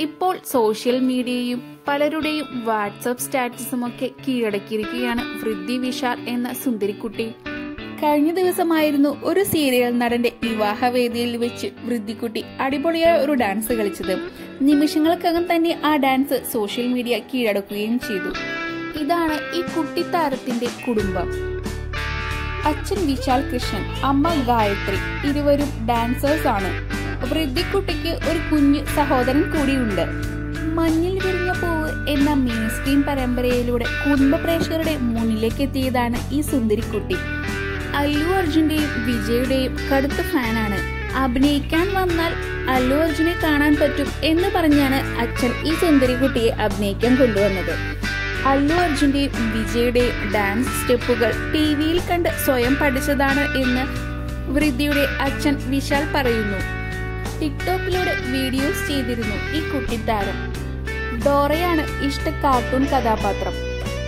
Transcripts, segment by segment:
ഇപ്പോൾ സോഷ്യൽ മീഡിയയും പലരുടെയും വാട്സപ്പ് സ്റ്റാറ്റസും ഒക്കെ കീഴടക്കിയിരിക്കുകയാണ് വൃദ്ധി വിഷാർ എന്ന സുന്ദരിക്കുട്ടി. കഴിഞ്ഞ ദിവസമായിരുന്നു ഒരു സീരിയൽ നടന്റെ വിവാഹവേദിയിൽ വെച്ച് വൃദ്ധിക്കുട്ടി അടിപൊളിയായ ഒരു ഡാൻസ് കളിച്ചത്. നിമിഷങ്ങൾക്കകം തന്നെ ആ ഡാൻസ് സോഷ്യൽ മീഡിയ കീഴടക്കുകയും ചെയ്തു. ഇതാണ് ഈ കുട്ടിത്താരത്തിന്റെ കുടുംബം. അച്ഛൻ വിശാൽ കൃഷ്ണൻ അമ്മ ഗായത്രി ഇരുവരും ഡാൻസേഴ്സ് ആണ്. വൃദ്ധിക്കുട്ടിക്ക് ഒരു കുഞ്ഞു സഹോദരൻ കൂടിയുണ്ട്. മഞ്ഞിൽ വിരിഞ്ഞ പൂവ് എന്ന മെയിൻ സ്ക്രീൻ പരമ്പരയിലൂടെ കുടുംബ പ്രേക്ഷകരുടെ മുന്നിലേക്ക് എത്തിയതാണ് ഈ സുന്ദരിക്കുട്ടി. അല്ലു അർജുന്റെയും വിജയുടെയും കടുത്ത ഫാനാണ്. അഭിനയിക്കാൻ വന്നാൽ അല്ലു അർജുനെ കാണാൻ പറ്റും എന്ന് പറഞ്ഞാണ് അച്ഛൻ ഈ സുന്ദരിക്കുട്ടിയെ അഭിനയിക്കാൻ കൊണ്ടുവന്നത്. അല്ലു അർജുന്റെയും വിജയുടെയും ഡാൻസ് സ്റ്റെപ്പുകൾ ടി വിയിൽ കണ്ട് സ്വയം പഠിച്ചതാണ് എന്ന് വൃദ്ധിയുടെ അച്ഛൻ വിശാൽ പറയുന്നു. ടിക്ടോക്കിലൂടെ വീഡിയോസ് ചെയ്തിരുന്നു ഈ കുട്ടിത്താരം. ഡോറയാണ് ഇഷ്ട കാർട്ടൂൺ കഥാപാത്രം.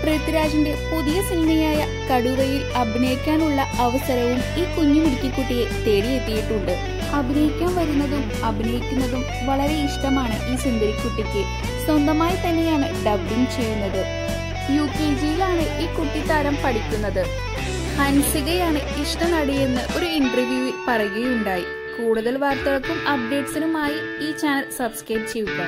പൃഥ്വിരാജിന്റെ പുതിയ സിനിമയായ കടുവയിൽ അഭിനയിക്കാനുള്ള അവസരവും ഈ കുഞ്ഞു മിടുക്കിക്കുട്ടിയെ തേടിയെത്തിയിട്ടുണ്ട്. അഭിനയിക്കാൻ വരുന്നതും അഭിനയിക്കുന്നതും വളരെ ഇഷ്ടമാണ് ഈ സുന്ദരിക്കുട്ടിക്ക്. സ്വന്തമായി തന്നെയാണ് ഡബ്ബിംഗ് ചെയ്യുന്നത്. യു കെ ജിയിലാണ് ഈ കുട്ടിത്താരം പഠിക്കുന്നത്. ഹൻസികയാണ് ഇഷ്ടനടിയെന്ന് ഒരു ഇന്റർവ്യൂവിൽ പറയുകയുണ്ടായി. കൂടുതൽ വാർത്തകൾക്കും അപ്ഡേറ്റ്സിനുമായി ഈ ചാനൽ സബ്സ്ക്രൈബ് ചെയ്യുക.